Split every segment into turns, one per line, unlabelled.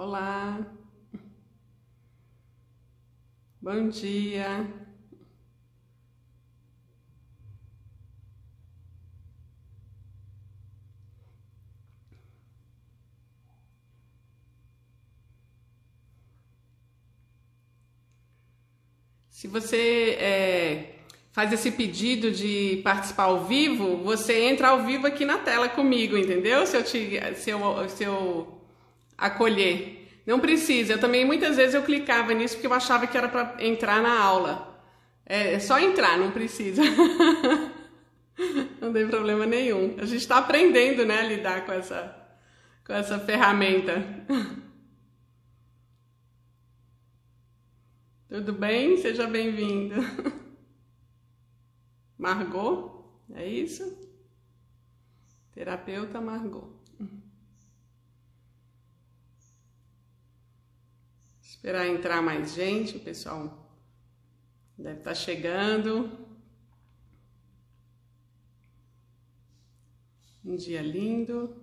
Olá, bom dia. Se você é, faz esse pedido de participar ao vivo, você entra ao vivo aqui na tela comigo, entendeu? Se eu, te, se eu, se eu acolher. Não precisa. Eu também muitas vezes eu clicava nisso porque eu achava que era para entrar na aula. É, é só entrar, não precisa. não tem problema nenhum. A gente está aprendendo, né, a lidar com essa, com essa ferramenta. Tudo bem? Seja bem-vindo. Margot, é isso? Terapeuta Margot. Esperar entrar mais gente, o pessoal deve estar tá chegando. Um dia lindo.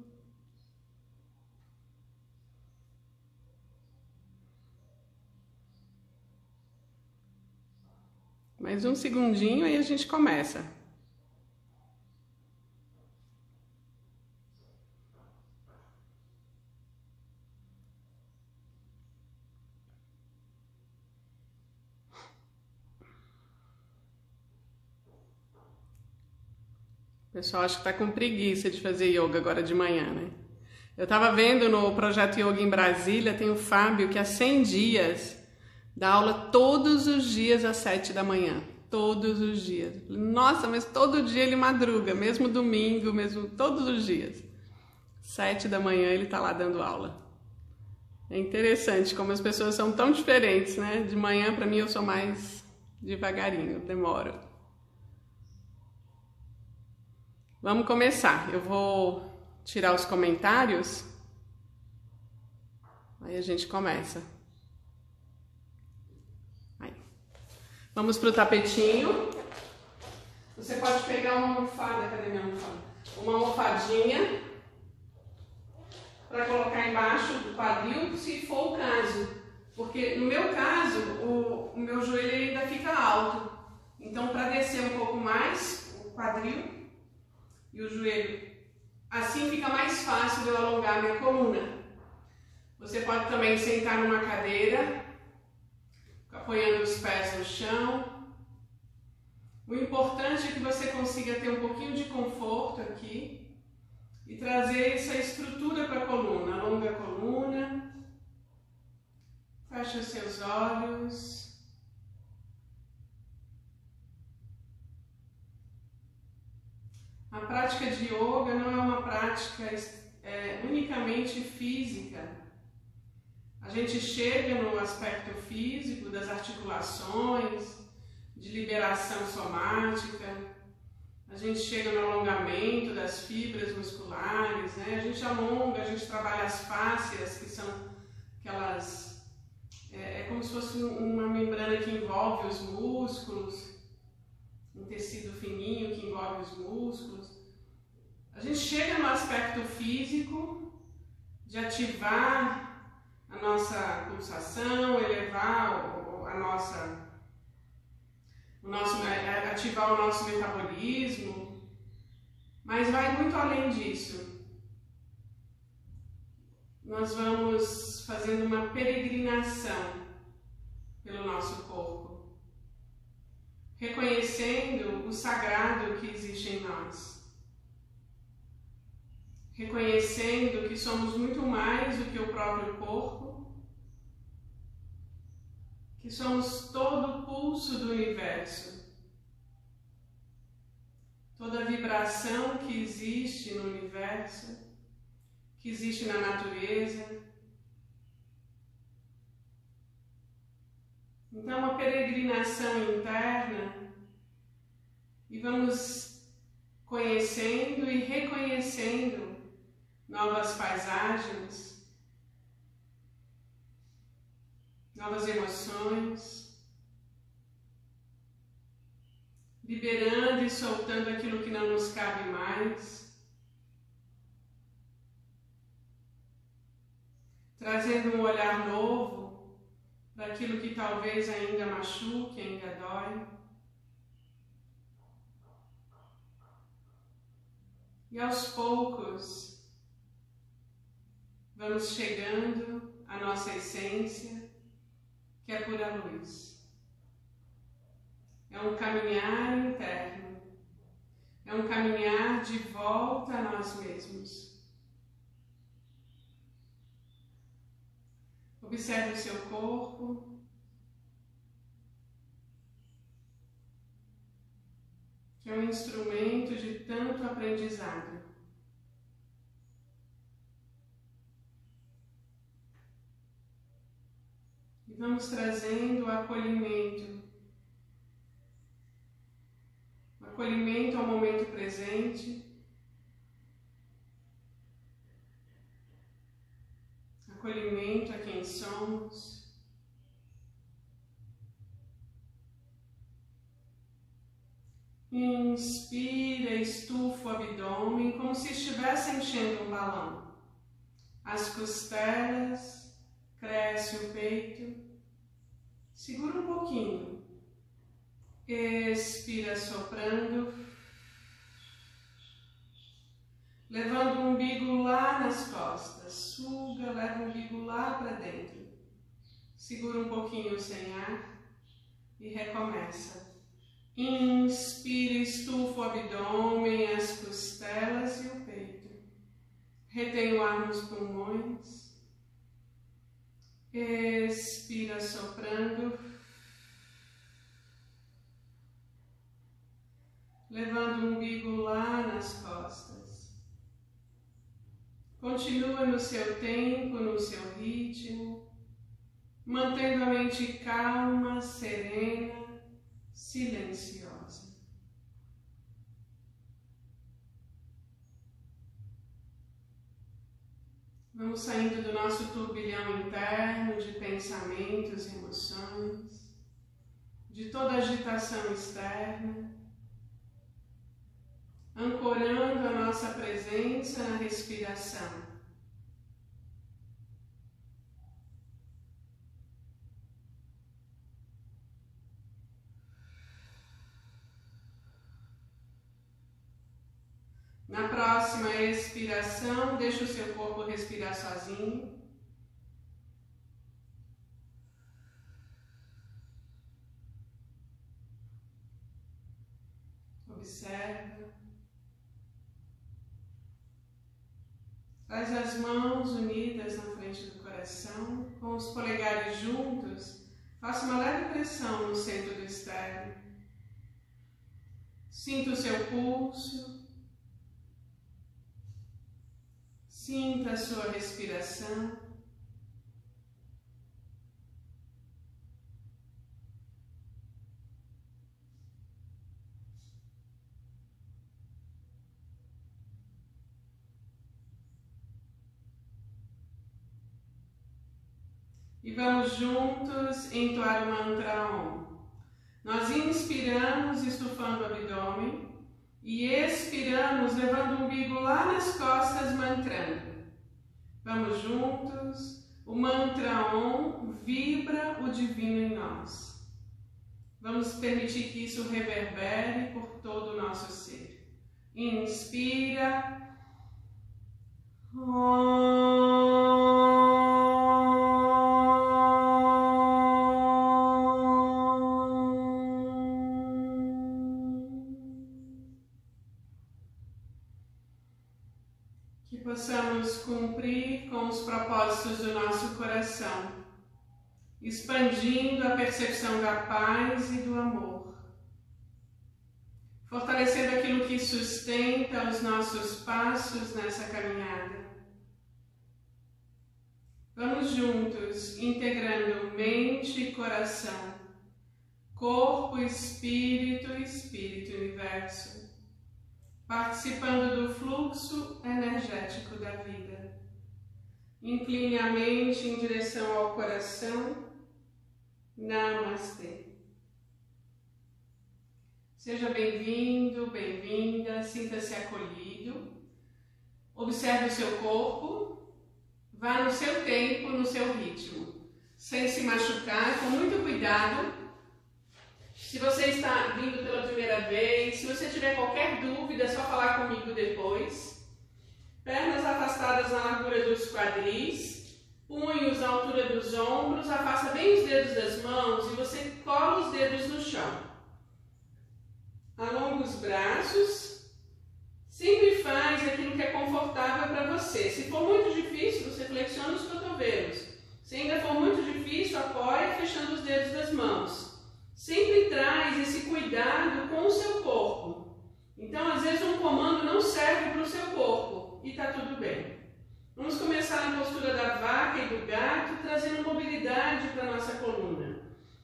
Mais um segundinho aí a gente começa. Pessoal acho que tá com preguiça de fazer yoga agora de manhã, né? Eu tava vendo no projeto Yoga em Brasília, tem o Fábio que há 100 dias Dá aula todos os dias às sete da manhã. Todos os dias. Nossa, mas todo dia ele madruga, mesmo domingo, mesmo todos os dias. Sete da manhã ele está lá dando aula. É interessante como as pessoas são tão diferentes, né? De manhã para mim eu sou mais devagarinho, demoro. Vamos começar. Eu vou tirar os comentários. Aí a gente começa. Vamos para o tapetinho. Você pode pegar uma almofada, cadê minha almofada? Uma almofadinha para colocar embaixo do quadril, se for o caso. Porque no meu caso, o, o meu joelho ainda fica alto. Então, para descer um pouco mais o quadril e o joelho, assim fica mais fácil de eu alongar minha coluna. Você pode também sentar numa cadeira apoiando os pés no chão. O importante é que você consiga ter um pouquinho de conforto aqui e trazer essa estrutura para a coluna. Alonga a coluna, fecha seus olhos. A prática de yoga não é uma prática é, unicamente física a gente chega no aspecto físico das articulações, de liberação somática, a gente chega no alongamento das fibras musculares, né? A gente alonga, a gente trabalha as fáscias, que são aquelas. É, é como se fosse uma membrana que envolve os músculos, um tecido fininho que envolve os músculos. A gente chega no aspecto físico de ativar a nossa pulsação, elevar a nossa, o nosso, é, ativar o nosso metabolismo, mas vai muito além disso. Nós vamos fazendo uma peregrinação pelo nosso corpo, reconhecendo o sagrado que existe em nós. Reconhecendo que somos muito mais do que o próprio corpo, que somos todo o pulso do universo, toda a vibração que existe no universo, que existe na natureza. Então, uma peregrinação interna. E vamos conhecendo e reconhecendo novas paisagens, novas emoções, liberando e soltando aquilo que não nos cabe mais. trazendo um olhar novo para aquilo que talvez ainda machuque, ainda dói. E aos poucos vamos chegando à nossa essência, que é pura luz. É um caminhar interno, é um caminhar de volta a nós mesmos. Observe o seu corpo. Que é um instrumento de tanto aprendizado. E vamos trazendo o acolhimento. O acolhimento ao momento presente. Acolhimento a quem somos. Inspira, estufa o abdômen como se estivesse enchendo um balão. As costelas, cresce o peito. Segura um pouquinho. Expira soprando levando o umbigo lá nas costas. Suga, leva o umbigo lá para dentro. Segura um pouquinho sem ar e recomeça. Inspira, estufa o abdômen, as costelas e o peito. Retém o ar nos pulmões. Expira soprando. Levando o umbigo lá nas costas. Continua no seu tempo, no seu ritmo, mantendo a mente calma, serena, silenciosa. Vamos saindo do nosso turbilhão interno de pensamentos e emoções, de toda agitação externa ancorando a nossa presença na respiração. Na próxima expiração, deixa o seu corpo respirar sozinho. Observa. Traz as mãos unidas na frente do coração, com os polegares juntos. Faça uma leve pressão no centro do externo. Sinta o seu pulso. Sinta a sua respiração. E vamos juntos entoar o mantra Om. Nós inspiramos estufando o abdômen e expiramos levando o umbigo lá nas costas mantrando. Vamos juntos. O mantra Om vibra o divino em nós. Vamos permitir que isso reverbere por todo o nosso ser. Inspira. Om. Expandindo a percepção da paz e do amor, fortalecendo aquilo que sustenta os nossos passos nessa caminhada. Vamos juntos, integrando mente e coração, corpo, espírito e espírito universo participando do fluxo energético da vida. Incline a mente em direção ao coração. Namastê. Seja bem-vindo, bem-vinda, sinta-se acolhido. Observe o seu corpo. Vá no seu tempo, no seu ritmo, sem se machucar, com muito cuidado. Se você está vindo pela primeira vez, se você tiver qualquer dúvida, é só falar comigo depois. Pernas afastadas na largura dos quadris, punhos à altura dos ombros, afasta bem os dedos das mãos e você cola os dedos no chão. Alonga os braços Sempre faz aquilo que é confortável para você. Se for muito difícil, você flexiona os cotovelos. Se ainda for muito difícil, apoia fechando os dedos das mãos. Sempre traz esse cuidado com o seu corpo. Então, às vezes, um comando não serve para o seu corpo e está tudo bem. Vamos começar na postura da vaca e do gato, trazendo mobilidade para a nossa coluna.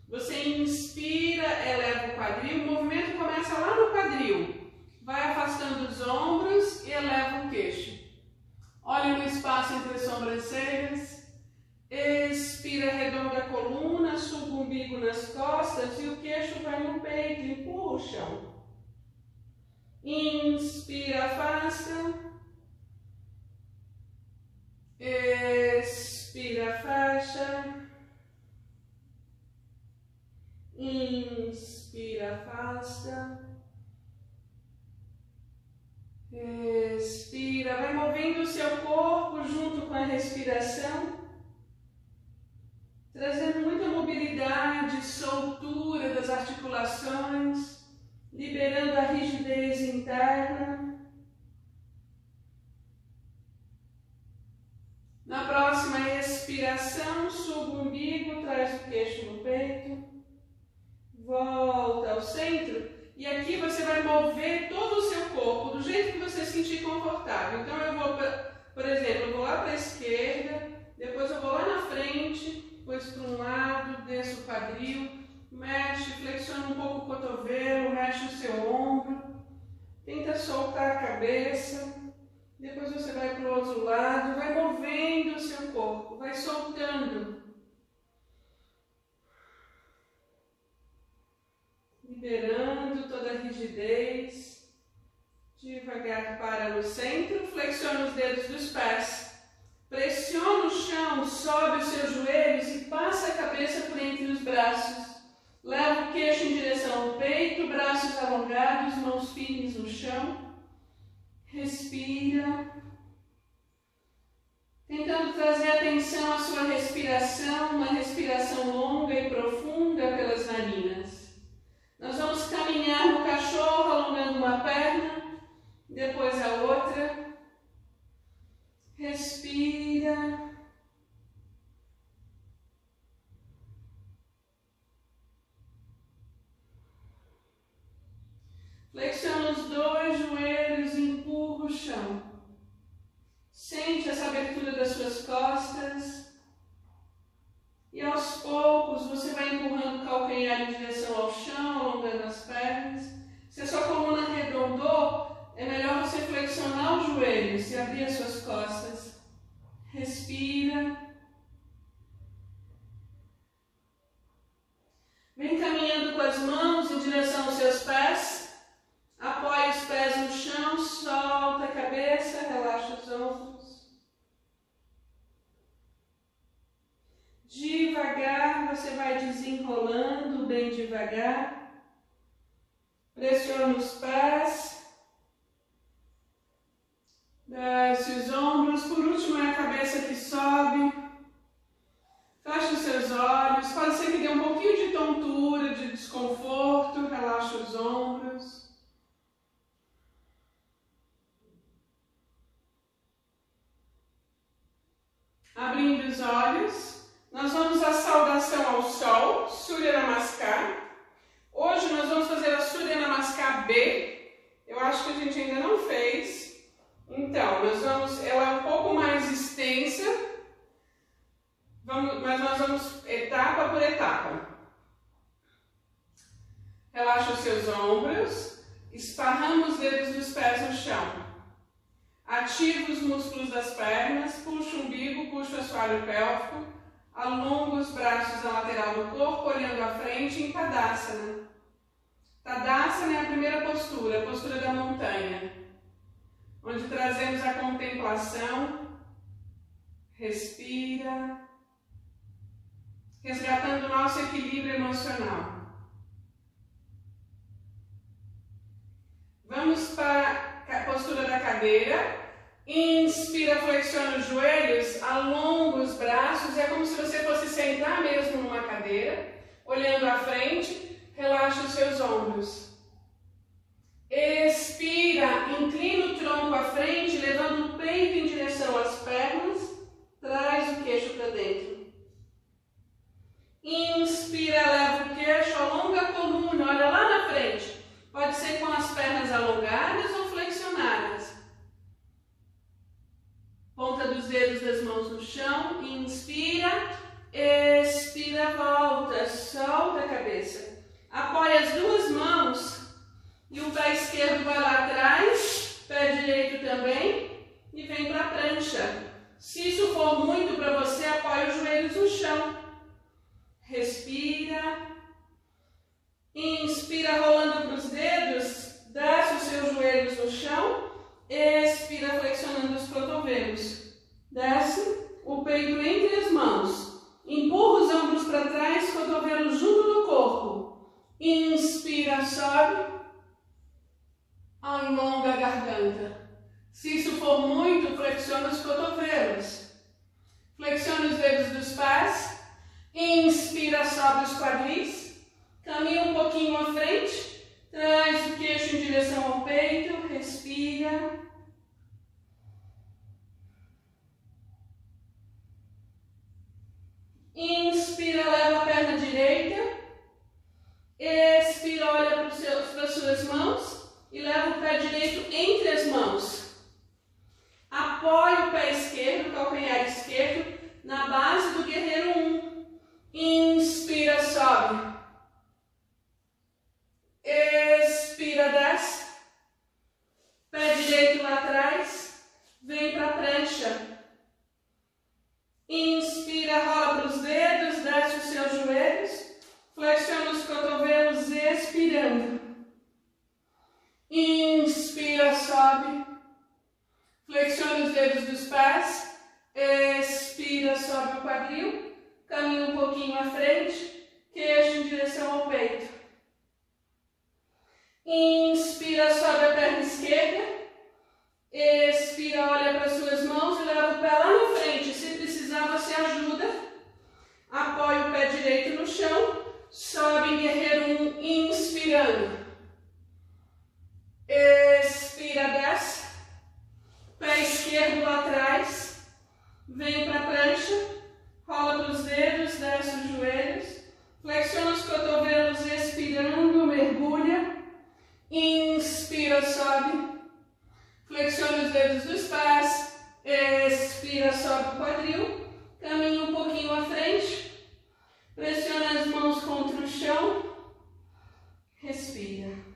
Você inspira, eleva o quadril, o movimento começa lá no quadril. Vai afastando os ombros e eleva o queixo. Olhe no espaço entre as sobrancelhas. Expira, arredonda a coluna, suba o umbigo nas costas e o queixo vai no peito, empurra o chão. Inspira, afasta. Expira, fecha. Inspira, afasta. Respira, vai movendo o seu corpo junto com a respiração, trazendo muita mobilidade, soltura das articulações, liberando a rigidez interna. Na próxima expiração, suba o umbigo, traz o queixo no peito, volta ao centro e aqui você vai mover todo o seu corpo do jeito que você se sentir confortável. Então eu vou, por exemplo, eu vou lá para a esquerda, depois eu vou lá na frente, depois para um lado, desço o quadril, mexe, flexiona um pouco o cotovelo, mexe o seu ombro, tenta soltar a cabeça, depois você vai para o outro lado, vai movendo o seu corpo, vai soltando liberando toda a rigidez. Devagar para no centro, flexiona os dedos dos pés. Pressiona o chão, sobe os seus joelhos e passa a cabeça por entre os braços. Leva o queixo em direção ao peito, braços alongados, mãos firmes no chão. Tentando trazer atenção à sua respiração, uma respiração longa e profunda pelas narinas. Nós vamos caminhar no cachorro, alongando uma perna, depois a outra. Respira. Flexiona os dois joelhos e empurra o chão. Sente essa abertura das suas costas. E aos poucos você vai empurrando o calcanhar em direção ao chão, alongando as pernas. Se a sua coluna arredondou, é melhor você flexionar os joelhos e abrir as suas costas. Respira. Vem caminhando com as mãos em direção aos seus pés. Apoie os pés no chão, solta a cabeça, relaxa os ombros. Devagar você vai desenrolando bem devagar. Pressiona os pés. Desce os ombros. Por último é a cabeça que sobe. Fecha os seus olhos. Pode ser que dê um pouquinho de tontura, de desconforto. Relaxa os ombros. Abrindo os olhos. Nós vamos à saudação ao sol, Surya Namaskar. Hoje nós vamos fazer a Surya Namaskar B. Eu acho que a gente ainda não fez. Então, nós vamos, ela é um pouco mais extensa, vamos, mas nós vamos etapa por etapa. Relaxa os seus ombros, esparrama os dedos dos pés no chão. Ativa os músculos das pernas, puxa o umbigo, puxa o assoalho pélvico Alonga os braços na lateral do corpo, olhando à frente em Tadasana. Tadasana é a primeira postura, a postura da montanha, onde trazemos a contemplação, Respira. Resgatando o nosso equilíbrio emocional. Vamos para a postura da cadeira. Inspira, flexiona os joelhos, alonga os braços. É como se você fosse sentar mesmo numa cadeira, olhando à frente. Relaxa os seus ombros. Expira, inclina o tronco à frente, levando o peito em direção às pernas. Traz o queixo para dentro. Inspira, leva o queixo, alonga a coluna, olha lá na frente. Pode ser com as pernas alongadas ou flexionadas. Ponta dos dedos das mãos no chão. Inspira, expira, volta, solta a cabeça. Apoia as duas mãos e o pé esquerdo vai lá atrás, pé direito também e vem para a prancha. Se isso for muito para você, apoie os joelhos no chão. Respira. Inspira rolando para os dedos, desce os seus joelhos no chão. Expira flexionando os cotovelos. Desce o peito entre as mãos. Empurra os ombros para trás, cotovelos junto do corpo. Inspira, sobe. Alonga a garganta. Se isso for muito, flexiona os cotovelos. Flexiona os dedos dos pés. Inspira, sobe os quadris. Caminha um pouquinho à frente. Traz o queixo em direção ao peito. Respira. Inspira, leva a perna direita. Expira, olha para as suas mãos e leva o pé direito entre as mãos. Apoie o pé esquerdo, o calcanhar esquerdo, na base do guerreiro 1. Inspira, sobe. Expira, desce. Pé direito lá atrás. Vem para a prancha. Inspira, rola para os dedos, desce os seus joelhos. Flexiona os cotovelos, expirando. Inspira, sobe. Flexione os dedos dos pés. Expira, sobe o quadril. Caminha um pouquinho à frente. Queixo em direção ao peito. Inspira, sobe a perna esquerda. Expira, olha para suas mãos e leva o pé lá na frente. Se precisar, você ajuda. Apoia o pé direito no chão. Sobe guerreiro 1, inspirando. Expira, desce. Pé esquerdo lá atrás. Vem para a prancha. Rola para os dedos, desce os joelhos. Flexiona os cotovelos, expirando, mergulha. Inspira, sobe. Flexiona os dedos dos pés. Expira, sobe o quadril. Caminha um pouquinho à frente. Pressiona as mãos contra o chão. Respira.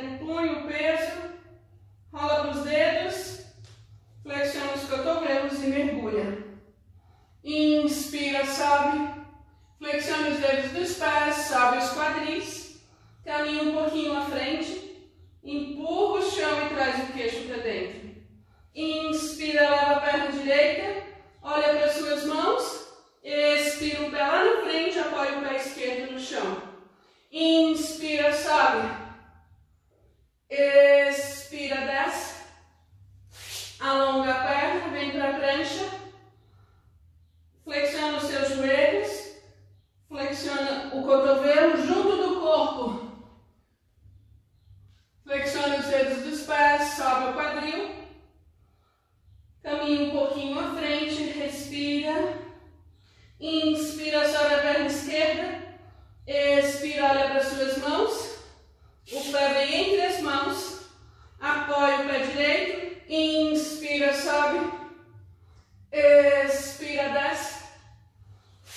Para o punho o peso. Rola para os dedos. Flexiona os cotovelos e mergulha. Inspira, sobe. Flexiona os dedos dos pés, sobe os quadris. Caminha um pouquinho à frente. Empurra o chão e traz o queixo para dentro. Inspira, leva a perna direita. Olha para as suas mãos. Expira um pé lá na frente, apoia o pé esquerdo no chão. Inspira, sobe. Expira, desce. Alonga a perna, vem para a prancha. Flexiona os seus joelhos. Flexiona o cotovelo junto do corpo. Flexiona os dedos dos pés, sobe o quadril. Caminha um pouquinho à frente, respira. Inspira, sobe a perna esquerda. Expira, olha para as suas mãos. O pé vem entre as mãos. Apoia o pé direito. Inspira, sobe. Expira, desce.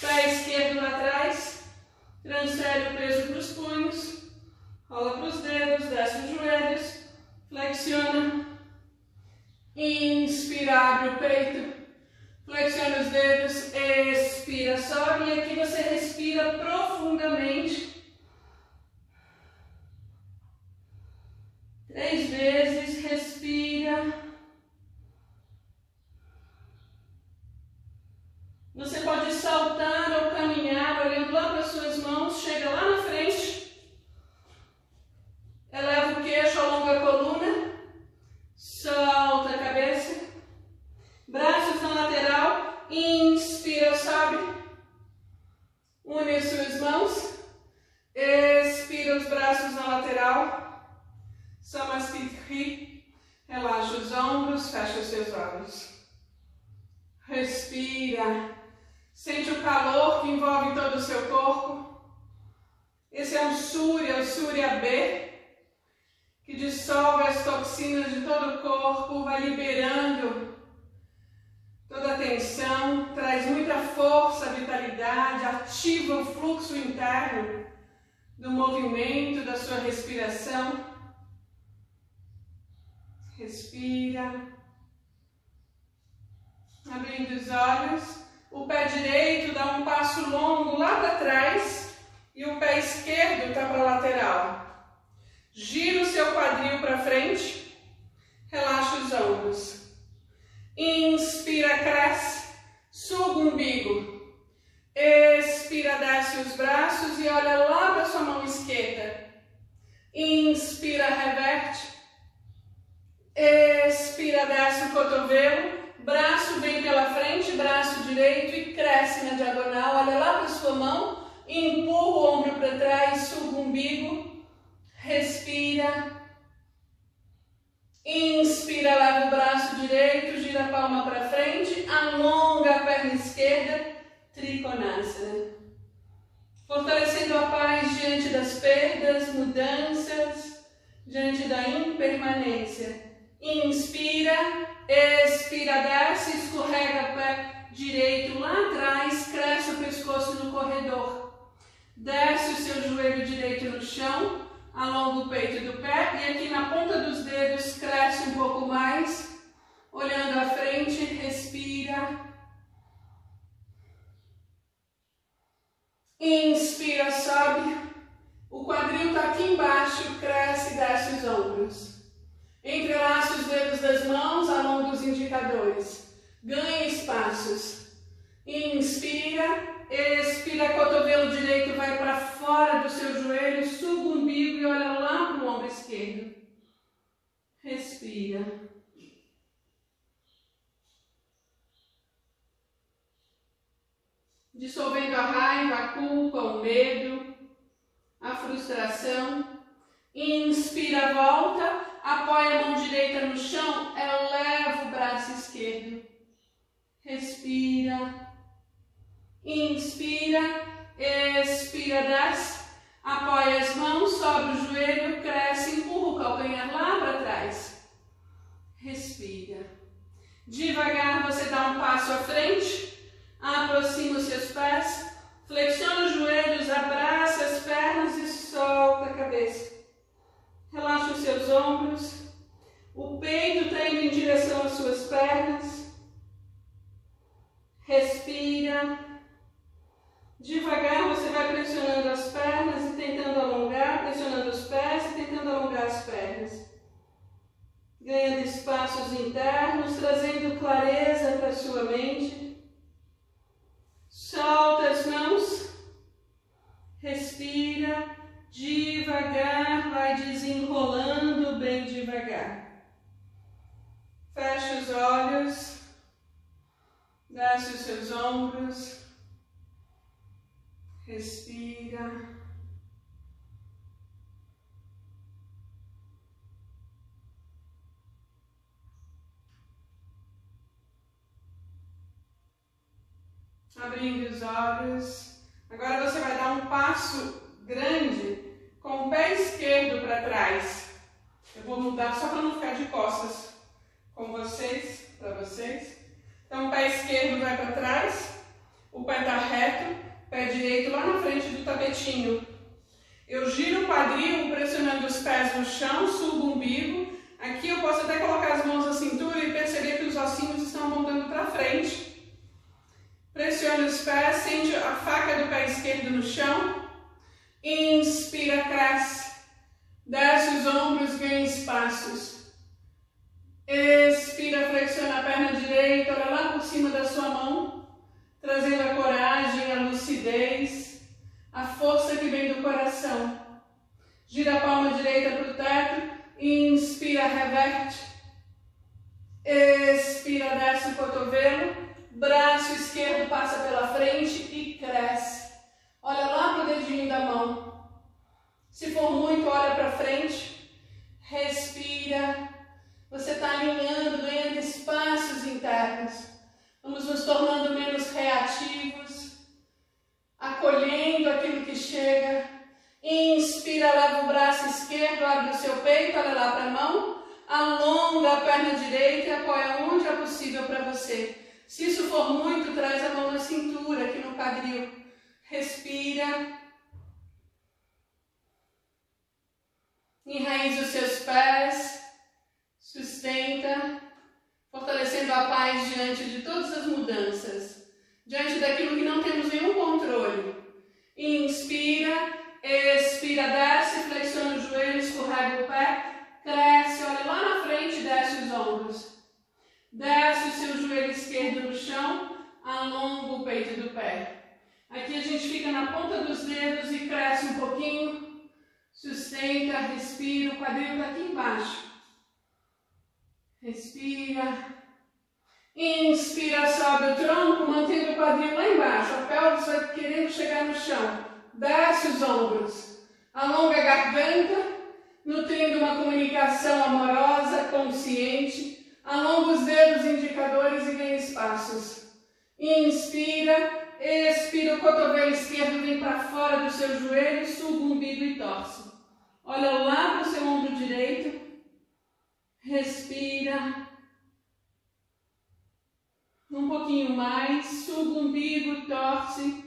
Pé esquerdo lá atrás. Transfere o peso para os punhos. Rola para os dedos, desce os joelhos. Flexiona. Inspira, abre o peito. Flexiona os dedos, expira, sobe e aqui você respira profundamente. Três vezes, respira. Você pode saltar ou caminhar olhando lá para suas mãos, chega lá na frente. Eleva o queixo, alonga a coluna. Solta a cabeça. Braços na lateral. Inspira, sobe. Une as suas mãos. Expira os braços na lateral. Samasthiti. Relaxa os ombros, fecha os seus olhos. Respira. Sente o calor que envolve todo o seu corpo. Esse é um Surya, o Surya B, que dissolve as toxinas de todo o corpo, vai liberando toda a tensão, traz muita força, vitalidade, ativa o fluxo interno do movimento, da sua respiração. Respira. Abrindo os olhos, o pé direito dá um passo longo lá para trás e o pé esquerdo está para a lateral. Gira o seu quadril para frente, relaxa os ombros. Inspira, cresce, suga o umbigo. Expira, desce os braços e olha lá para sua mão esquerda. Inspira, reverte. Expira, desce o cotovelo. Braço vem pela frente, braço direito e cresce na diagonal. Olha lá para sua mão. Empurra o ombro para trás, suga o umbigo. Respira. Inspira, leva o braço direito, gira a palma para frente, alonga a perna esquerda, Trikonasana. Fortalecendo a paz diante das perdas, mudanças, diante da impermanência. Inspira, expira, desce, escorrega o pé direito lá atrás, cresce o pescoço no corredor. Desce o seu joelho direito no chão, alonga o peito do pé e aqui na ponta dos dedos cresce um pouco mais, olhando à frente, respira. Inspira, sobe. O quadril está aqui embaixo, cresce e desce os ombros. Entrelaça os dedos das mãos, alonga os indicadores. Ganha espaços. Inspira. Expira, cotovelo direito vai para fora do seu joelho, suga o umbigo e olha lá para o ombro esquerdo. Respira. Dissolvendo a raiva, a culpa, o medo, a frustração. Inspira, volta, apoia a mão direita no chão, eleva o braço esquerdo. Respira. Inspira, expira, desce. Apoia as mãos, sobe o joelho, cresce, empurra o calcanhar lá para trás. Respira. Devagar você dá um passo à frente, aproxima os seus pés, flexiona os joelhos, abraça as pernas e solta a cabeça. Relaxa os seus ombros. O peito está indo em direção às suas pernas. Respira. Devagar você vai pressionando as pernas e tentando alongar, pressionando os pés e tentando alongar as pernas. Ganhando espaços internos, trazendo clareza para a sua mente. Solta as mãos. Respira. Devagar, vai desenrolando bem devagar. Fecha os olhos. Desce os seus ombros. Respira. Abrindo os olhos. Agora você vai dar um passo grande com o pé esquerdo para trás. Eu vou mudar só para não ficar de costas com vocês, para vocês. Então, o pé esquerdo vai para trás, o pé está reto, pé direito lá na frente do tapetinho. Eu giro o quadril pressionando os pés no chão, subo o umbigo. Aqui eu posso até colocar as mãos na cintura e perceber que os ossinhos estão apontando para frente. Pressione os pés, sente a faca do pé esquerdo no chão. Inspira, cresce. Desce os ombros, ganha espaços. Expira, flexiona a perna direita, olha lá por cima da sua mão, trazendo a coragem, a lucidez, a força que vem do coração. Gira a palma direita para o teto, inspira, reverte. Expira, desce o cotovelo, braço esquerdo passa pela frente e cresce. Olha lá para o dedinho da mão. Se for muito, olha para frente. Respira. Você está alinhando, ganhando espaços internos. Vamos nos tornando menos reativos. Acolhendo aquilo que chega. Inspira, leva o braço esquerdo, abre o seu peito, olha lá para a mão. Alonga a perna direita apoia onde é possível para você. Se isso for muito, traz a mão na cintura, aqui no quadril. Respira. Enraize os seus pés. Sustenta. Fortalecendo a paz diante de todas as mudanças. Diante daquilo que não temos nenhum controle. Inspira. Expira, desce, flexiona o joelho, escorrega o pé, cresce, olha lá na frente, desce os ombros. Desce o seu joelho esquerdo no chão, alonga o peito do pé. Aqui a gente fica na ponta dos dedos e cresce um pouquinho. Sustenta, respira, o quadril está aqui embaixo. Respira. Inspira, sobe o tronco, mantendo o quadril lá embaixo. A pelvis vai querendo chegar no chão. Desce os ombros. Alonga a garganta, nutrindo uma comunicação amorosa, consciente. Alonga os dedos indicadores e ganha espaços. Inspira. Expira, o cotovelo esquerdo vem para fora do seu joelho, suba o umbigo e torce. Olha lá para o seu ombro direito. Respira. Um pouquinho mais. Suba o umbigo, torce.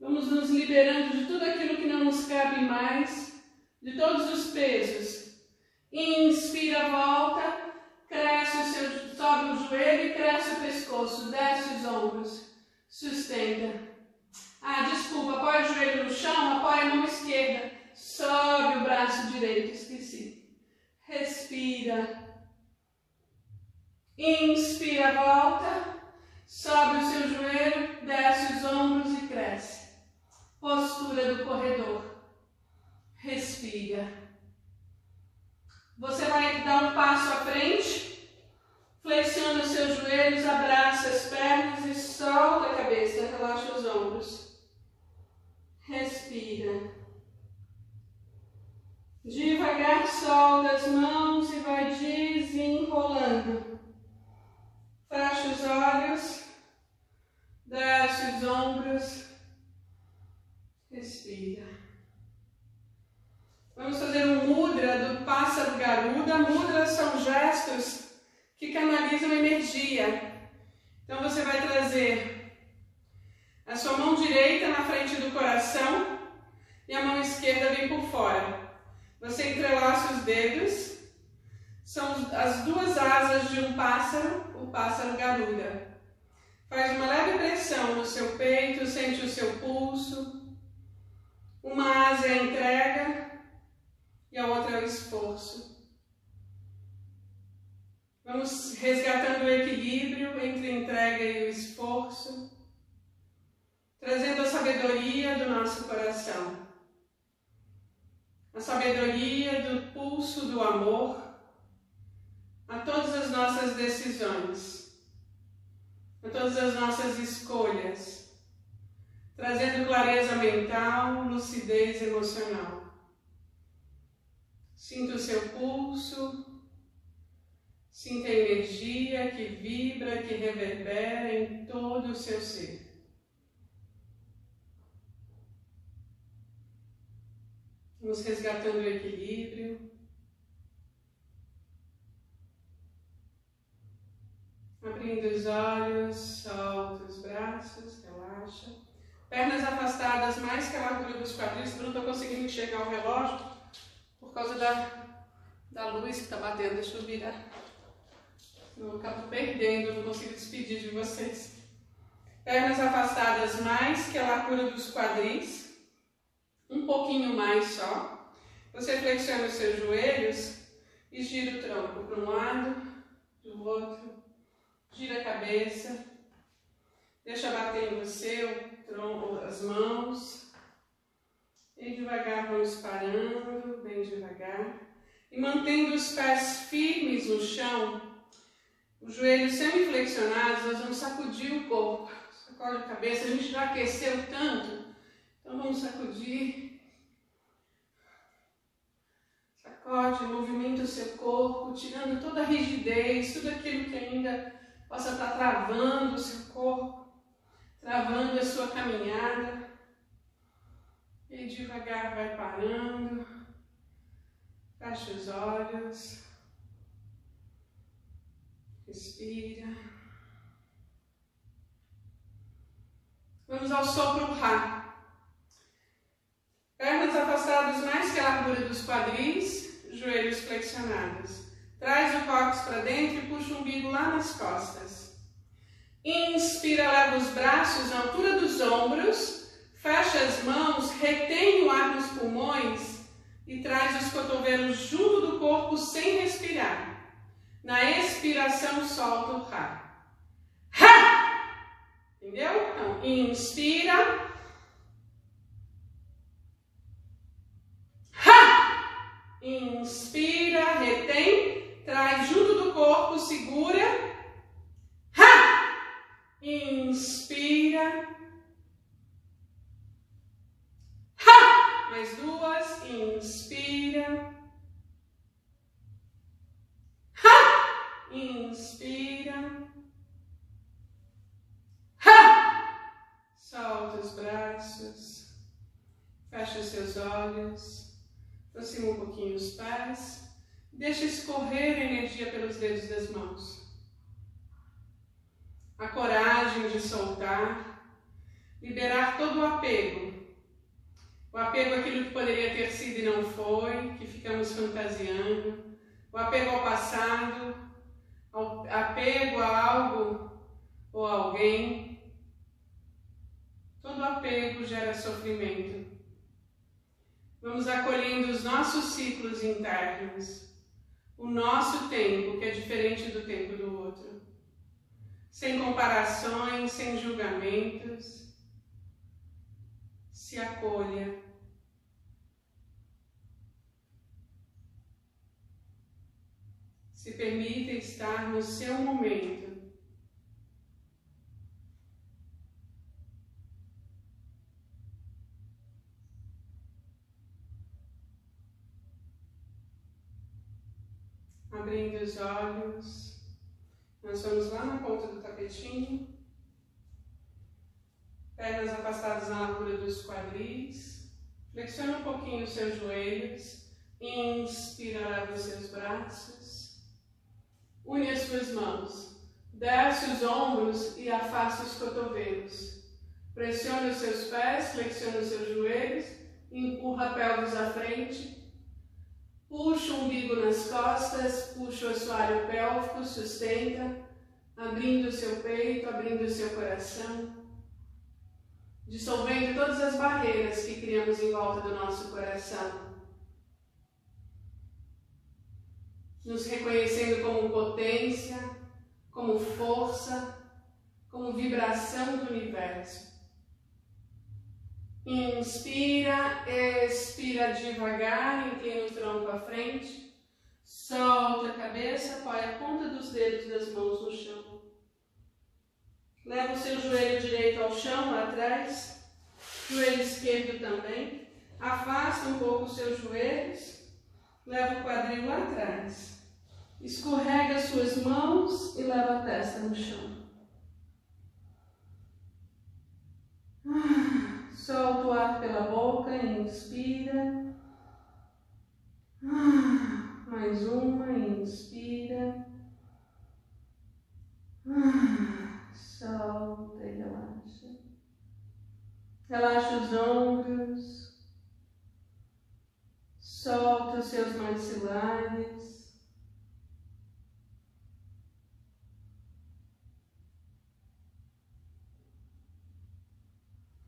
Vamos nos liberando de tudo aquilo que não nos cabe mais, de todos os pesos. Inspira, volta, cresce o seu, sobe o joelho e cresce o pescoço, desce os ombros. Sustenta. Ah, desculpa, apoia o joelho no chão, apoia a mão esquerda. Sobe o braço direito, esqueci. Respira. Inspira, volta. Sobe o seu joelho, desce os ombros e cresce. Postura do corredor. Respira. Você vai dar um passo à frente Flexiona os seus joelhos, abraça as pernas cabeça, relaxa os ombros. Respira. Devagar solta as mãos e vai desenrolando. Fecha os olhos, desce os ombros, respira. Vamos fazer um mudra do pássaro garuda. Mudras são gestos que canalizam energia. Então você vai trazer a sua mão direita na frente do coração e a mão esquerda vem por fora. Você entrelaça os dedos, são as duas asas de um pássaro, o pássaro garuda. Faz uma leve pressão no seu peito, sente o seu pulso. Uma asa é a entrega e a outra é o esforço. Vamos resgatando o equilíbrio entre a entrega e o esforço, trazendo a sabedoria do nosso coração, a sabedoria do pulso do amor a todas as nossas decisões, a todas as nossas escolhas, trazendo clareza mental, lucidez emocional. Sinta o seu pulso, Sinta a energia que vibra, que reverbera em todo o seu ser. Vamos resgatando o equilíbrio. Abrindo os olhos, solta os braços, relaxa. Pernas afastadas mais que a largura dos quadris. Não estou conseguindo enxergar o relógio por causa da, da luz que está batendo. Deixa eu virar. Eu acabo perdendo, não consigo despedir de vocês. Pernas afastadas mais que a largura dos quadris, um pouquinho mais só. Você flexiona os seus joelhos e gira o tronco para um lado, do outro. Gira a cabeça. Deixa bater em você o tronco, as mãos. Bem devagar vamos parando, bem devagar. E mantendo os pés firmes no chão, os joelhos semi-flexionados, nós vamos sacudir o corpo. Sacode a cabeça, a gente já aqueceu tanto, então vamos sacudir. Sacode, movimenta o seu corpo, tirando toda a rigidez, tudo aquilo que ainda possa estar travando o seu corpo, travando a sua caminhada. E devagar vai parando, fecha os olhos. Respira. Vamos ao sopro Rá. Pernas afastadas mais que a largura dos quadris, joelhos flexionados. Traz o cóccix para dentro e puxa o umbigo lá nas costas. Inspira, leva os braços à altura dos ombros, fecha as mãos, retém o ar nos pulmões e traz os cotovelos junto do corpo sem respirar. Na expiração, solta o Rá. Rá! Entendeu? Então, inspira. Rá! Inspira, retém, traz junto do corpo, segura. Rá! Inspira. Rá! Mais duas, inspira. Inspira. Ha! Solta os braços. Fecha os seus olhos. Aproxima um pouquinho os pés. Deixa escorrer a energia pelos dedos das mãos. A coragem de soltar. Liberar todo o apego. O apego àquilo que poderia ter sido e não foi, que ficamos fantasiando. O apego ao passado, apego a algo ou alguém, todo apego gera sofrimento. Vamos acolhendo os nossos ciclos internos, o nosso tempo, que é diferente do tempo do outro, sem comparações, sem julgamentos. Se acolha Se permita estar no seu momento. Abrindo os olhos, nós vamos lá na ponta do tapetinho, pernas afastadas na largura dos quadris, flexiona um pouquinho os seus joelhos, inspira, leva os seus braços, Une as suas mãos. Desce os ombros e afasta os cotovelos. Pressione os seus pés, flexione os seus joelhos, empurra a pelvis à frente. Puxa o umbigo nas costas, puxa o assoalho pélvico, sustenta, abrindo o seu peito, abrindo o seu coração, dissolvendo todas as barreiras que criamos em volta do nosso coração. Nos reconhecendo como potência, como força, como vibração do universo. Inspira, expira devagar, inclina o tronco à frente. Solta a cabeça, apoia a ponta dos dedos das mãos no chão. Leva o seu joelho direito ao chão, lá atrás. Joelho esquerdo também. Afasta um pouco os seus joelhos. Leva o quadril lá atrás. Escorrega as suas mãos e leva a testa no chão. Ah, solta o ar pela boca, inspira. Ah, mais uma, inspira. Ah, solta e relaxa. Relaxa os ombros. Solta os seus maxilares.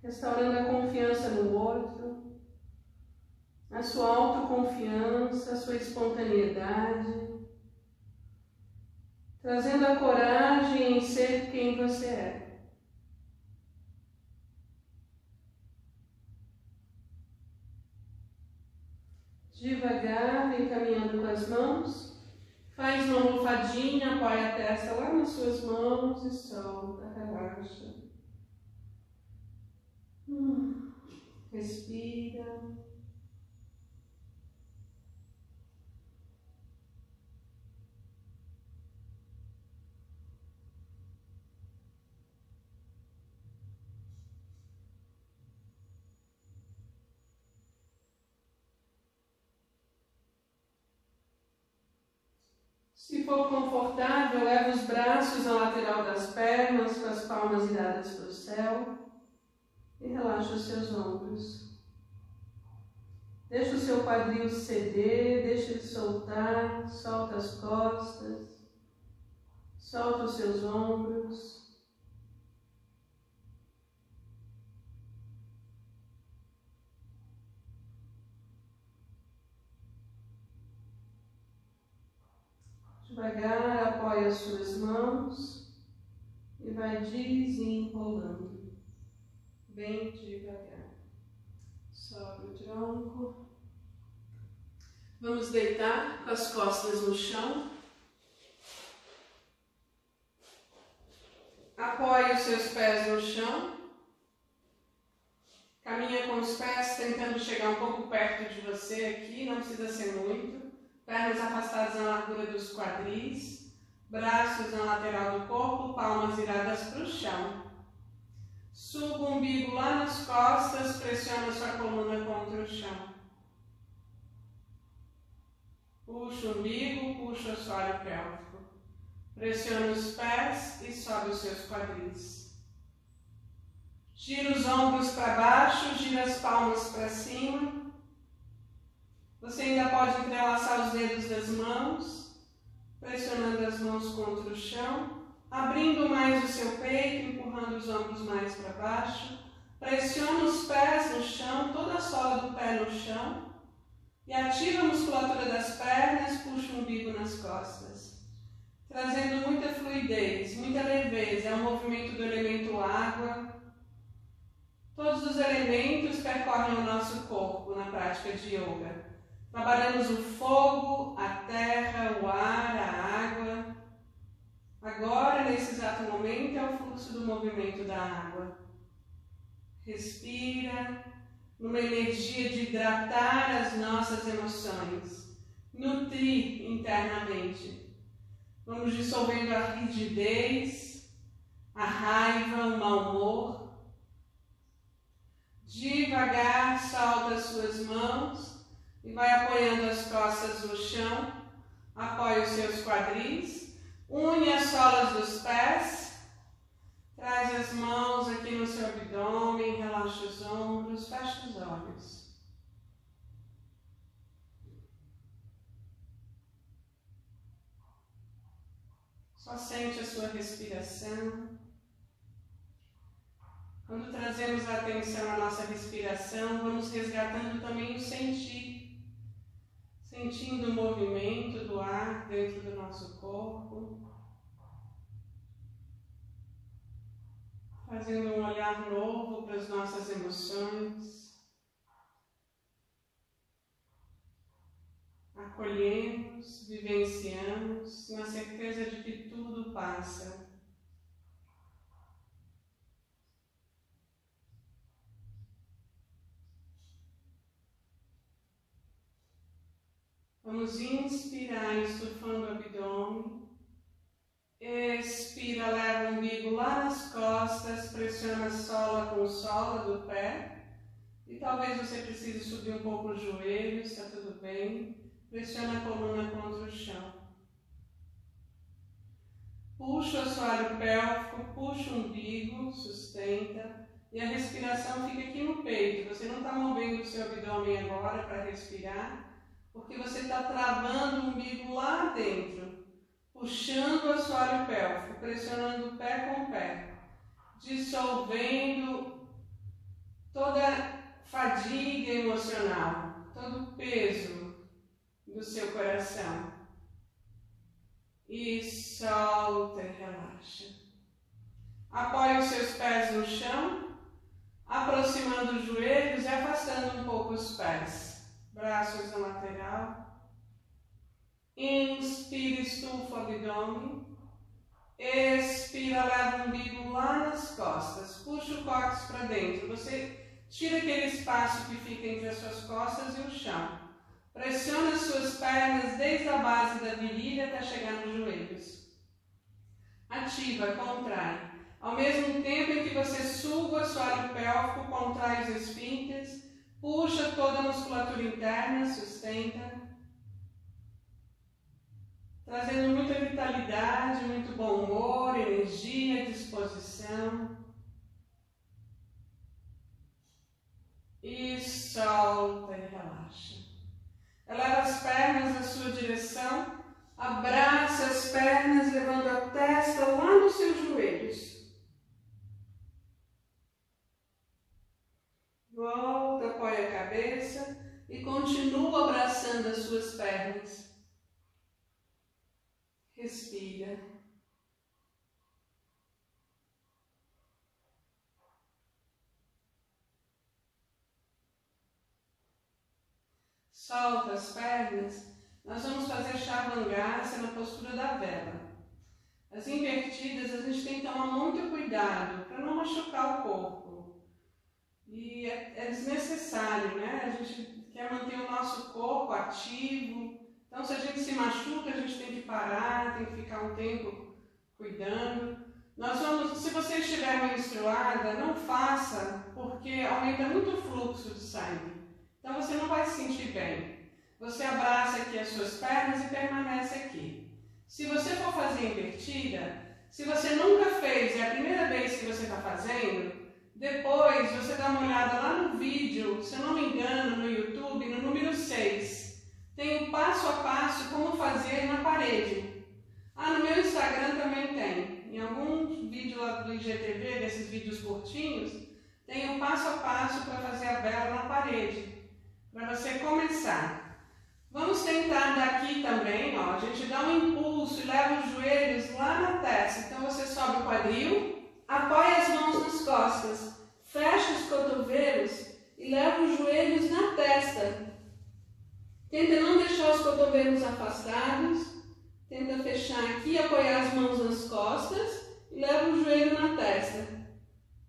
Restaurando a confiança no outro, a sua autoconfiança, a sua espontaneidade, trazendo a coragem em ser quem você é. Devagar, vem caminhando com as mãos, faz uma almofadinha, apoia a testa lá nas suas mãos e solta, relaxa. Respira. Se for confortável, leva os braços na lateral das pernas, com as palmas viradas para o céu e relaxa os seus ombros. Deixa o seu quadril ceder, deixa ele soltar, solta as costas, solta os seus ombros. Devagar, apoia as suas mãos e vai desenrolando bem devagar. Sobe o tronco. Vamos deitar com as costas no chão. Apoie os seus pés no chão. Caminha com os pés tentando chegar um pouco perto de você aqui, não precisa ser muito. Pernas afastadas na largura dos quadris. Braços na lateral do corpo, palmas viradas para o chão. Suba o umbigo lá nas costas, pressiona sua coluna contra o chão. Puxa o umbigo, puxa o assoalho pélvico. Pressiona os pés e sobe os seus quadris. Gira os ombros para baixo, gira as palmas para cima. Você ainda pode entrelaçar os dedos das mãos, pressionando as mãos contra o chão abrindo mais o seu peito, empurrando os ombros mais para baixo. Pressiona os pés no chão, toda a sola do pé no chão. E ativa a musculatura das pernas, puxa o umbigo nas costas. Trazendo muita fluidez, muita leveza. É o movimento do elemento água. Todos os elementos percorrem o nosso corpo na prática de yoga. Trabalhamos o fogo, a terra, o ar, a água Agora, nesse exato momento, é o fluxo do movimento da água. Respira numa energia de hidratar as nossas emoções, nutrir internamente. Vamos dissolvendo a rigidez, a raiva, o mau humor. Devagar, solta as suas mãos e vai apoiando as costas no chão. Apoie os seus quadris Une as solas dos pés. Traz as mãos aqui no seu abdômen, relaxa os ombros, fecha os olhos. Só sente a sua respiração. Quando trazemos a atenção à nossa respiração, vamos resgatando também o sentir. Sentindo o movimento do ar dentro do nosso corpo. Fazendo um olhar novo para as nossas emoções. acolhemos, vivenciamos, na certeza de que tudo passa. Vamos inspirar, estufando o abdômen. Expira, leva o umbigo lá nas costas, pressiona a sola com sola do pé. E talvez você precise subir um pouco os joelhos, está tudo bem. Pressiona a coluna contra o chão. Puxa o assoalho pélvico, puxa o umbigo, sustenta. E a respiração fica aqui no peito. Você não está movendo o seu abdômen agora para respirar, porque você está travando o umbigo lá dentro. Puxando o assoalho pélvico, pressionando o pé com o pé. Dissolvendo toda fadiga emocional, todo o peso, do seu coração. E solta e relaxa. Apoie os seus pés no chão, aproximando os joelhos e afastando um pouco os pés. Braços na lateral. Inspira, estufa o abdômen. Expira, leva o umbigo lá nas costas. Puxa o cóccix para dentro. Você tira aquele espaço que fica entre as suas costas e o chão. Pressione as suas pernas desde a base da virilha até chegar nos joelhos. Ativa, contrai. Ao mesmo tempo em que você suga o assoalho pélvico, contrai os esfíncteres, puxa toda a musculatura interna, sustenta. Trazendo muita vitalidade, muito bom humor, energia, disposição. E solta e relaxa. Eleva as pernas na sua direção, abraça as pernas, levando a testa lá nos seus joelhos. Volta, apoia a cabeça e continua abraçando as suas pernas. Respira. solta as pernas, nós vamos fazer chavangasya na postura da vela. As invertidas a gente tem que tomar muito cuidado para não machucar o corpo. E é, é, desnecessário, né? A gente quer manter o nosso corpo ativo. Então, se a gente se machuca, a gente tem que parar, tem que ficar um tempo cuidando. Nós vamos, se você estiver menstruada, não faça, porque aumenta muito o fluxo de sangue. Então você não vai se sentir bem. Você abraça aqui as suas pernas e permanece aqui. Se você for fazer invertida, se você nunca fez e é a primeira vez que você está fazendo, depois você dá uma olhada lá no vídeo, se eu não me engano, no YouTube, no número 6. Tem o passo a passo como fazer na parede. Ah, no meu Instagram também tem. Em algum vídeo lá do IGTV, desses vídeos curtinhos, tem o passo a passo para fazer a vela na parede para você começar. Vamos tentar daqui também, ó, a gente dá um impulso e leva os joelhos lá na testa. Então você sobe o quadril, apoia as mãos nas costas, fecha os cotovelos e leva os joelhos na testa. Tenta não deixar os cotovelos afastados, tenta fechar aqui, apoiar as mãos nas costas e leva o joelho na testa.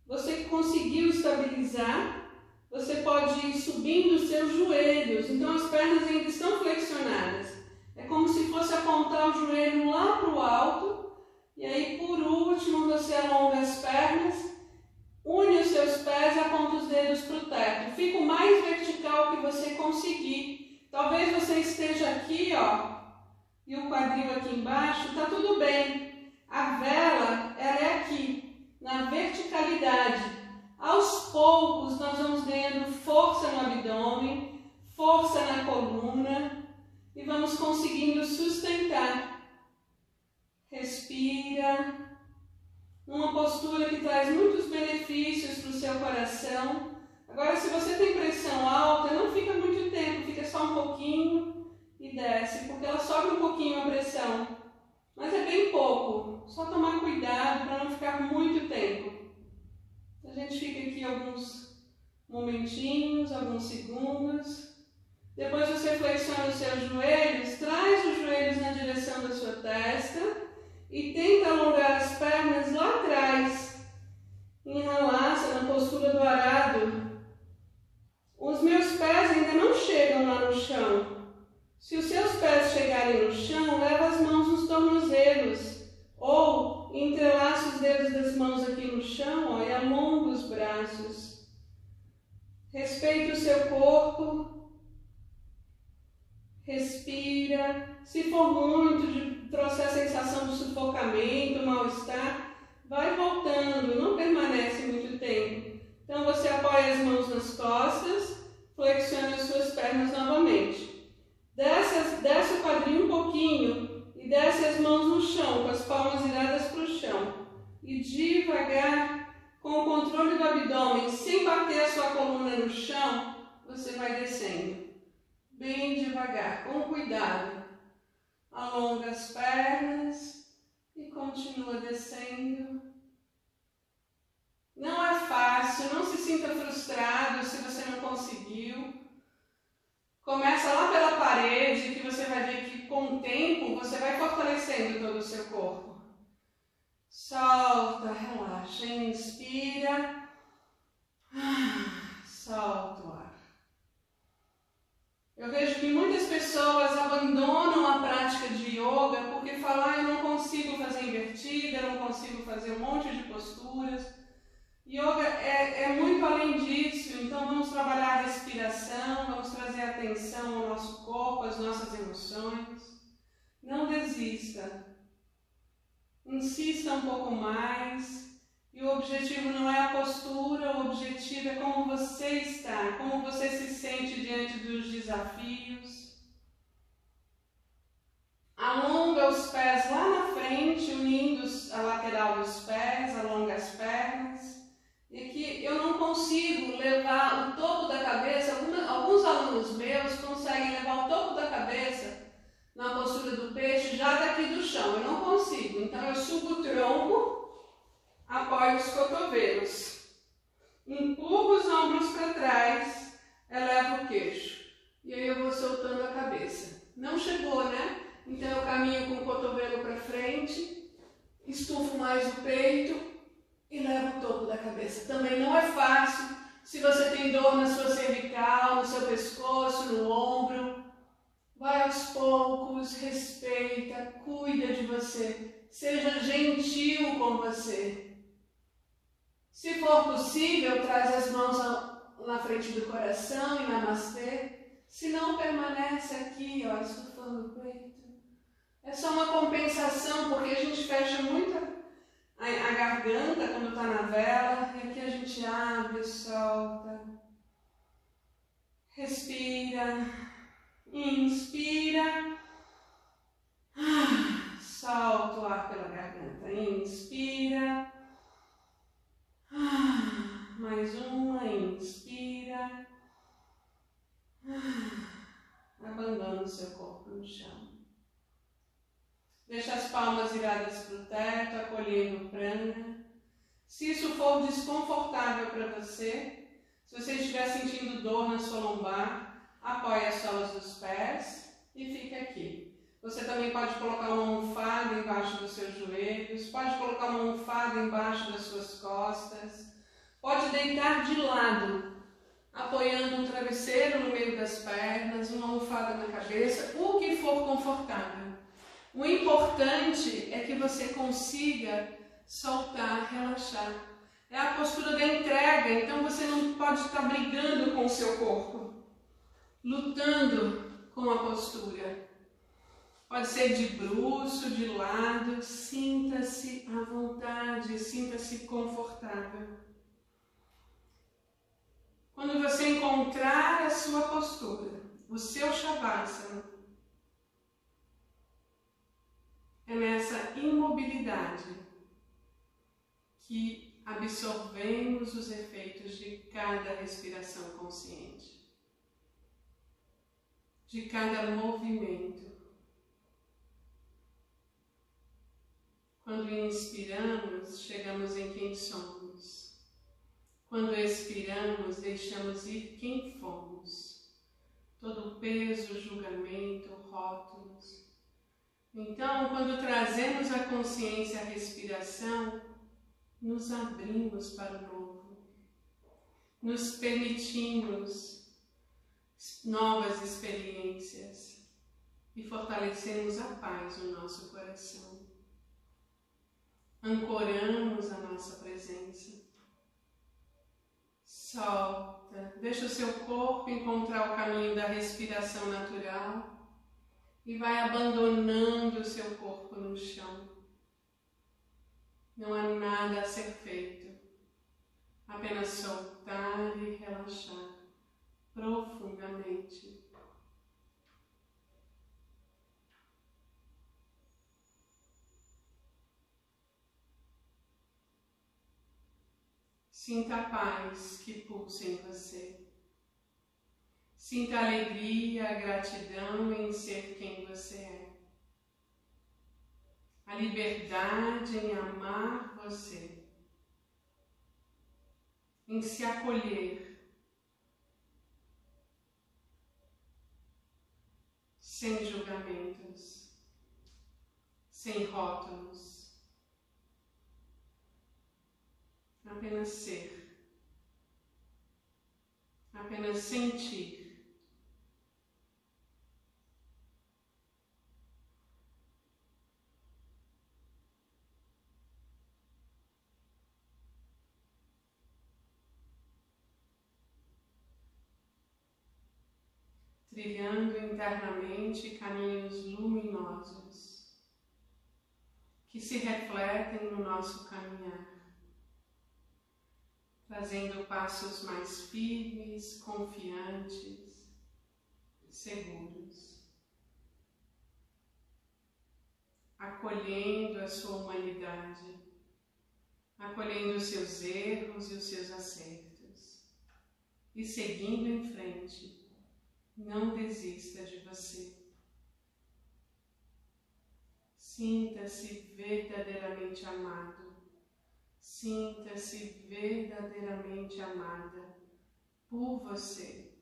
Você conseguiu estabilizar, você pode ir subindo os seus joelhos. Então as pernas ainda estão flexionadas. É como se fosse apontar o joelho lá para o alto. E aí, por último, você alonga as pernas, une os seus pés e aponta os dedos para o teto. Fica o mais vertical que você conseguir. Talvez você esteja aqui, ó, e o quadril aqui embaixo, tá tudo bem. A vela, ela é aqui, na verticalidade. Aos poucos, nós vamos ganhando força no abdômen, força na coluna e vamos conseguindo sustentar. Respira. Uma postura que traz muitos benefícios para o seu coração. Agora, se você tem pressão alta, não fica muito tempo, fica só um pouquinho e desce, porque ela sobe um pouquinho a pressão. Mas é bem pouco, só tomar cuidado para não ficar muito tempo. A gente fica aqui alguns momentinhos, alguns segundos. Depois você flexiona os seus joelhos, traz os joelhos na direção da sua testa e tenta alongar as pernas lá atrás. Enralaça na postura do arado. Os meus pés ainda não chegam lá no chão. Se os seus pés chegarem no chão, leva as mãos nos tornozelos ou entrelaça os dedos das mãos aqui no chão ó, e alonga os braços. Respeite o seu corpo. Respira. Se for muito, trouxer a sensação de sufocamento, mal-estar, vai voltando, não permanece muito tempo. Então você apoia as mãos nas costas, flexiona as suas pernas novamente. Desce, desce o quadril um pouquinho e desce as mãos no chão, com as palmas viradas para o chão. E devagar, com o controle do abdômen, sem bater a sua coluna no chão, você vai descendo. Bem devagar, com cuidado. Alonga as pernas e continua descendo. Não é fácil, não se sinta frustrado se você não conseguiu. Começa lá pela parede, que você vai ver que com o tempo você vai fortalecendo todo o seu corpo. Solta, relaxa, inspira, solta o ar. Eu vejo que muitas pessoas abandonam a prática de yoga porque falam, ah, eu não consigo fazer invertida, eu não consigo fazer um monte de posturas. Yoga é, é, muito além disso, então vamos trabalhar a respiração, vamos trazer atenção ao nosso corpo, às nossas emoções. Não desista. Insista um pouco mais. E o objetivo não é a postura, o objetivo é como você está, como você se sente diante dos desafios. Alonga os pés lá na frente, unindo a lateral dos pés, alonga as pernas e que eu não consigo levar o topo da cabeça. Alguns alunos meus conseguem levar o topo da cabeça na postura do peixe já daqui do chão. Eu não consigo. Então eu subo o tronco, apoio os cotovelos, empurro os ombros para trás, elevo o queixo. E aí eu vou soltando a cabeça. Não chegou, né? Então eu caminho com o cotovelo para frente, estufo mais o peito e leva o topo da cabeça. Também não é fácil. Se você tem dor na sua cervical, no seu pescoço, no ombro, vai aos poucos, respeita, cuida de você, seja gentil com você. Se for possível, traz as mãos na frente do coração e namastê. Se não, permanece aqui, ó, estufando o peito. É só uma compensação, porque a gente fecha muita a, a garganta quando está na vela, e aqui a gente abre, solta. Respira, inspira, ah, solta o ar pela garganta, inspira, mais uma, inspira, ah, abandona o seu corpo no chão. Deixa as palmas viradas para o teto, acolhendo prana. Se isso for desconfortável para você, se você estiver sentindo dor na sua lombar, apoie as solas dos pés e fique aqui. Você também pode colocar uma almofada embaixo dos seus joelhos, pode colocar uma almofada embaixo das suas costas, pode deitar de lado, apoiando um travesseiro no meio das pernas, uma almofada na cabeça, o que for confortável. O importante é que você consiga soltar, relaxar. É a postura da entrega, então você não pode estar brigando com o seu corpo, lutando com a postura. Pode ser de bruxo, de lado, sinta-se à vontade, sinta-se confortável. Quando você encontrar a sua postura, o seu Shavasana, é nessa imobilidade que absorvemos os efeitos de cada respiração consciente, de cada movimento. Quando inspiramos, chegamos em quem somos. Quando expiramos, deixamos ir quem fomos. Todo o peso, julgamento, rótulos. Então, quando trazemos a consciência à respiração, nos abrimos para o novo, nos permitimos novas experiências e fortalecemos a paz no nosso coração. Ancoramos a nossa presença. Solta, deixa o seu corpo encontrar o caminho da respiração natural e vai abandonando o seu corpo no chão. Não há nada a ser feito, apenas soltar e relaxar profundamente. Sinta a paz que pulsa em você. Sinta a alegria, a gratidão em ser quem você é. A liberdade em amar você, em se acolher, sem julgamentos, sem rótulos, apenas ser, apenas sentir. trilhando internamente caminhos luminosos que se refletem no nosso caminhar, trazendo passos mais firmes, confiantes, seguros, acolhendo a sua humanidade, acolhendo os seus erros e os seus acertos e seguindo em frente não desista de você. Sinta-se verdadeiramente amado. Sinta-se verdadeiramente amada por você.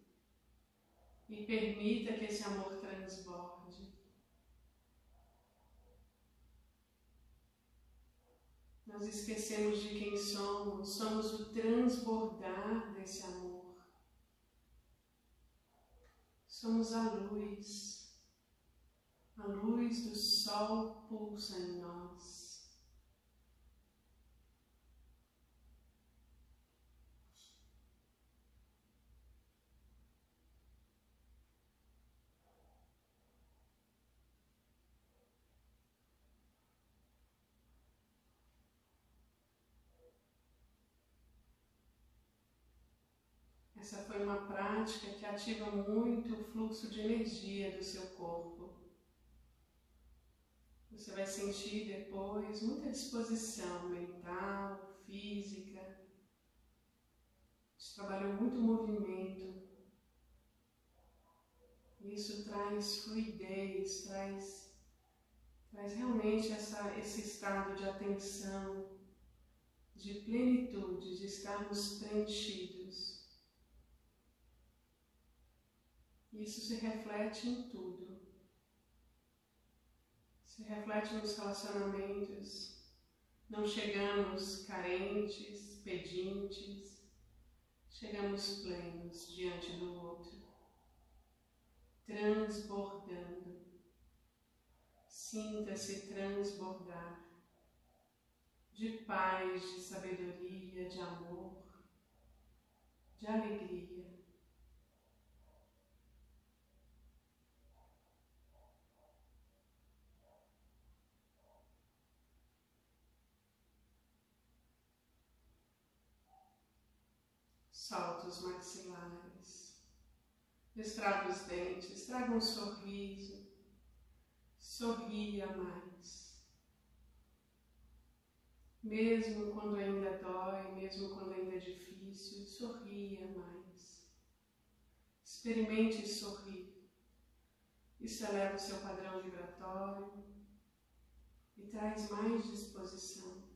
E permita que esse amor transborde. Nós esquecemos de quem somos, somos o transbordar desse amor. Somos a luz. A luz do sol pulsa em nós. Essa foi uma prática que ativa muito o fluxo de energia do seu corpo. Você vai sentir depois muita disposição mental, física. Você trabalhou muito movimento. Isso traz fluidez, traz, traz realmente essa, esse estado de atenção, de plenitude, de estarmos preenchidos. Isso se reflete em tudo. Se reflete nos relacionamentos. Não chegamos carentes, pedintes, chegamos plenos diante do outro, transbordando. Sinta-se transbordar de paz, de sabedoria, de amor, de alegria. Solta os maxilares. Destrava os dentes. Traga um sorriso. Sorria mais. Mesmo quando ainda dói, mesmo quando ainda é difícil, sorria mais. Experimente sorrir. Isso eleva o seu padrão vibratório e traz mais disposição.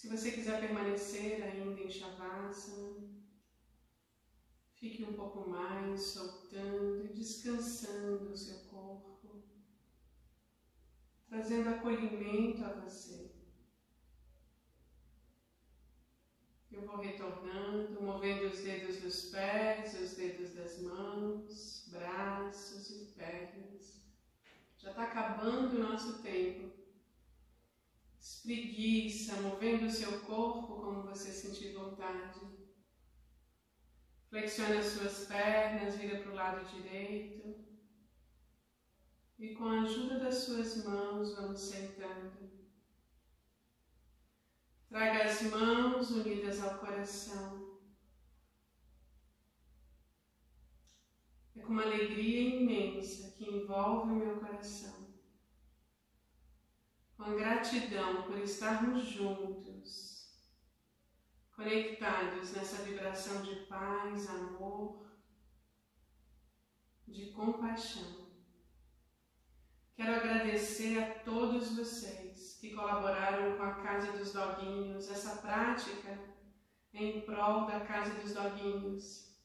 Se você quiser permanecer ainda em Shavasana, fique um pouco mais soltando e descansando o seu corpo, trazendo acolhimento a você. Eu vou retornando, movendo os dedos dos pés, os dedos das mãos, braços e pernas. Já está acabando o nosso tempo. Espreguiça, movendo o seu corpo como você sentir vontade. Flexione as suas pernas, vira para o lado direito. E com a ajuda das suas mãos, vamos sentando. Traga as mãos unidas ao coração. É com uma alegria imensa que envolve o meu coração com gratidão por estarmos juntos, conectados nessa vibração de paz, amor, de compaixão. Quero agradecer a todos vocês que colaboraram com a Casa dos Doguinhos, essa prática em prol da Casa dos Doguinhos.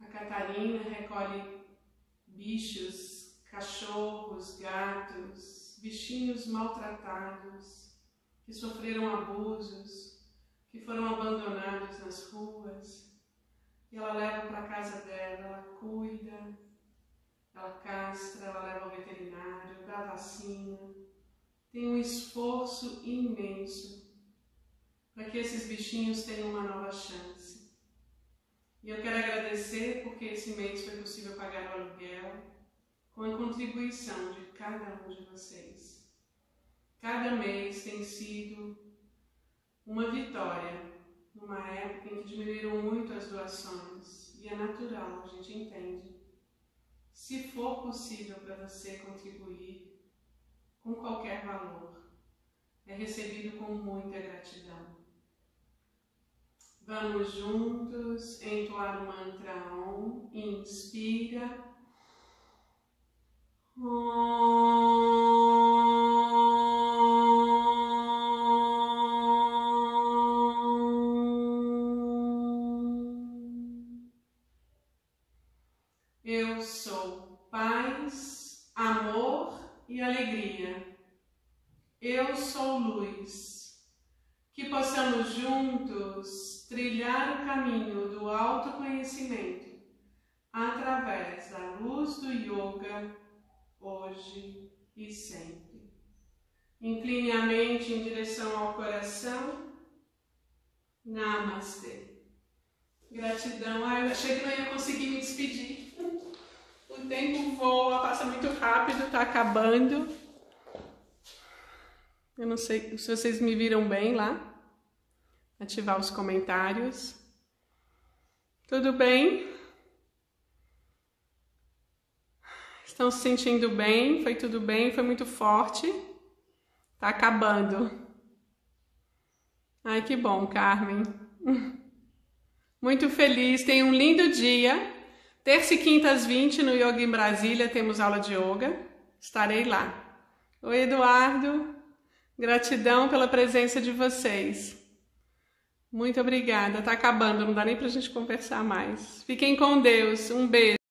A Catarina recolhe bichos, cachorros, gatos, bichinhos maltratados, que sofreram abusos, que foram abandonados nas ruas. E ela leva para casa dela, ela cuida, ela castra, ela leva ao veterinário, dá vacina. Tem um esforço imenso para que esses bichinhos tenham uma nova chance. E eu quero agradecer porque esse mês foi possível pagar o aluguel com a contribuição de cada um de vocês. Cada mês tem sido uma vitória, numa época em que diminuíram muito as doações, e é natural, a gente entende. Se for possível para você contribuir com qualquer valor, é recebido com muita gratidão. Vamos juntos entoar o mantra OM. Inspira. Eu sou paz, amor e alegria. Eu sou luz. Que possamos juntos trilhar o caminho do autoconhecimento através da luz do yoga hoje e sempre. Incline a mente em direção ao coração. Namastê. Gratidão. Ah, eu achei que não ia conseguir me despedir. O tempo voa, passa muito rápido, tá acabando. Eu não sei se vocês me viram bem lá. Ativar os comentários. Tudo bem? Estão se sentindo bem? Foi tudo bem? Foi muito forte? Tá acabando. Ai, que bom, Carmen. Muito feliz. Tenha um lindo dia. Terça e quinta às 20 no Yoga em Brasília temos aula de yoga. Estarei lá. Oi, Eduardo. Gratidão pela presença de vocês. Muito obrigada. Tá acabando, não dá nem pra gente conversar mais. Fiquem com Deus. Um beijo.